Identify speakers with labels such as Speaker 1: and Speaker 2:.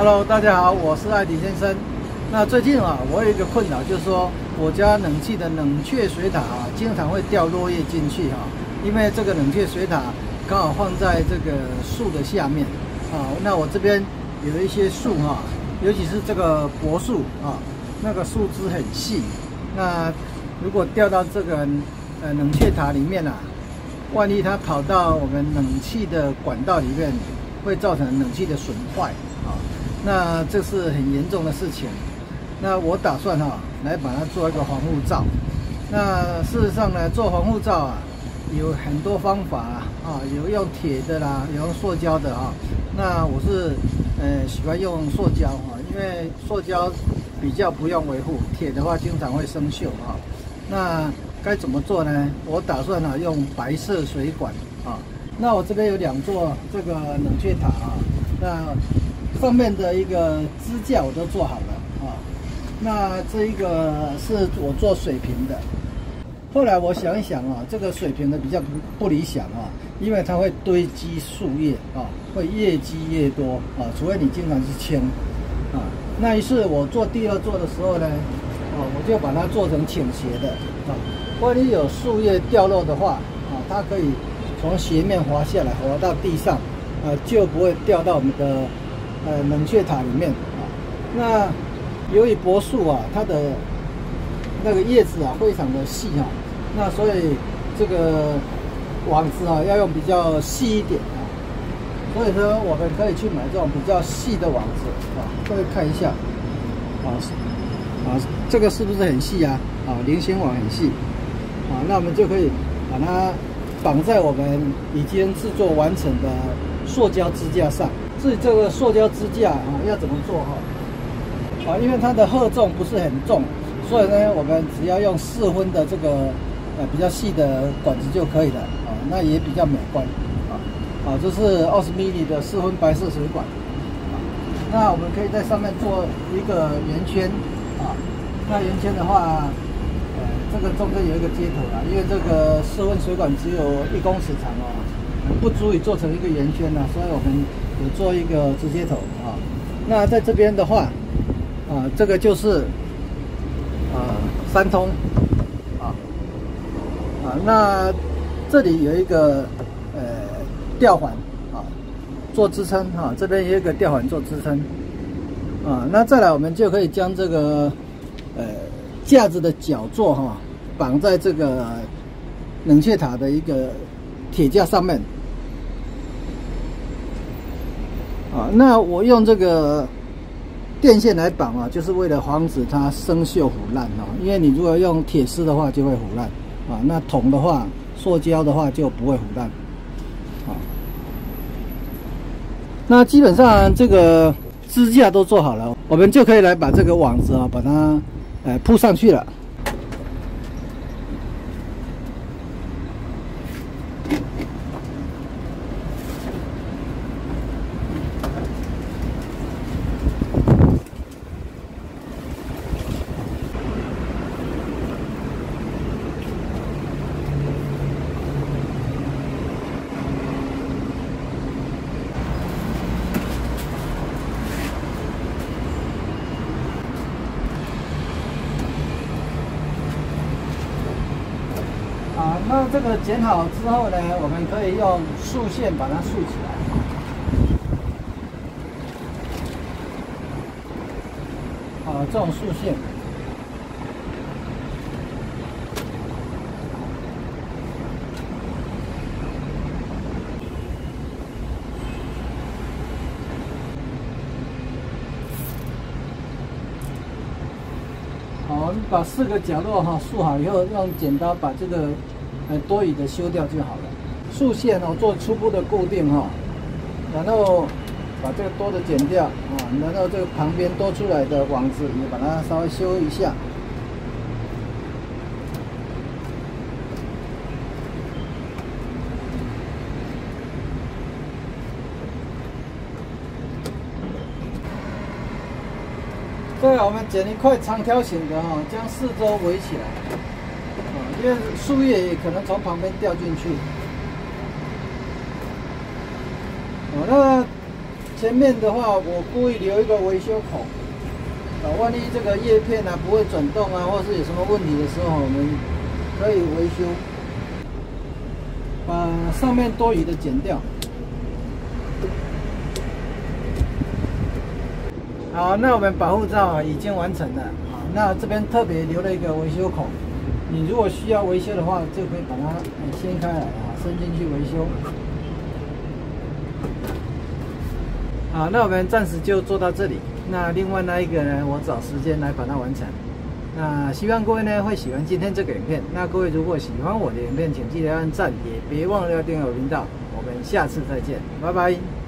Speaker 1: Hello，大家好，我是艾迪先生。那最近啊，我有一个困扰，就是说我家冷气的冷却水塔啊，经常会掉落叶进去哈。因为这个冷却水塔刚好放在这个树的下面啊。那我这边有一些树哈，尤其是这个柏树啊，那个树枝很细。那如果掉到这个呃冷却塔里面啊，万一它跑到我们冷气的管道里面，会造成冷气的损坏啊。那这是很严重的事情，那我打算哈来把它做一个防护罩。那事实上呢，做防护罩啊有很多方法啊，啊有用铁的啦，有用塑胶的啊。那我是呃喜欢用塑胶哈，因为塑胶比较不用维护，铁的话经常会生锈啊。那该怎么做呢？我打算呢用白色水管啊。那我这边有两座这个冷却塔啊，那。上面的一个支架我都做好了啊，那这一个是我做水平的。后来我想一想啊，这个水平的比较不不理想啊，因为它会堆积树叶啊，会越积越多啊，除非你经常去清啊。那于是我做第二座的时候呢，啊，我就把它做成倾斜的啊，万一有树叶掉落的话啊，它可以从斜面滑下来，滑到地上啊，就不会掉到我们的。呃，冷却塔里面啊，那由于柏树啊，它的那个叶子啊非常的细啊，那所以这个网子啊要用比较细一点啊，所以说我们可以去买这种比较细的网子啊，各位看一下啊啊，这个是不是很细啊？啊，菱形网很细啊，那我们就可以把它绑在我们已经制作完成的塑胶支架上。至于这个塑胶支架啊，要怎么做哈？啊，因为它的荷重不是很重，所以呢，我们只要用四分的这个呃比较细的管子就可以了啊，那也比较美观啊。啊，这是二十米的四分白色水管啊。那我们可以在上面做一个圆圈啊。那圆圈的话，呃，这个中间有一个接头啊，因为这个四分水管只有一公尺长哦，不足以做成一个圆圈呢，所以我们。有做一个直接头啊，那在这边的话，啊，这个就是啊三通啊啊，那这里有一个呃吊环啊做支撑啊，这边有一个吊环做支撑啊，那再来我们就可以将这个呃架子的脚座哈绑在这个冷却塔的一个铁架上面。啊，那我用这个电线来绑啊，就是为了防止它生锈腐烂啊。因为你如果用铁丝的话，就会腐烂啊。那铜的话，塑胶的话就不会腐烂啊。那基本上这个支架都做好了，我们就可以来把这个网子啊，把它呃铺上去了。那这个剪好之后呢，我们可以用竖线把它竖起来。啊，这种竖线。好，我们把四个角落哈竖好以后，用剪刀把这个。多余的修掉就好了。竖线哦，做初步的固定哈，然后把这个多的剪掉啊，然后这个旁边多出来的网子也把它稍微修一下。再来，我们剪一块长条形的哈，将四周围起来。因为树叶也可能从旁边掉进去，哦，那前面的话，我故意留一个维修孔，啊，万一这个叶片啊不会转动啊，或是有什么问题的时候，我们可以维修，把上面多余的剪掉。好，那我们保护罩啊已经完成了，好，那这边特别留了一个维修孔，你如果需要维修的话，就可以把它掀开来啊，伸进去维修。好，那我们暂时就做到这里。那另外那一个呢，我找时间来把它完成。那希望各位呢会喜欢今天这个影片。那各位如果喜欢我的影片，请记得按赞，也别忘了要订阅我频道。我们下次再见，拜拜。